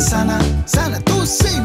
sana sana sana tu si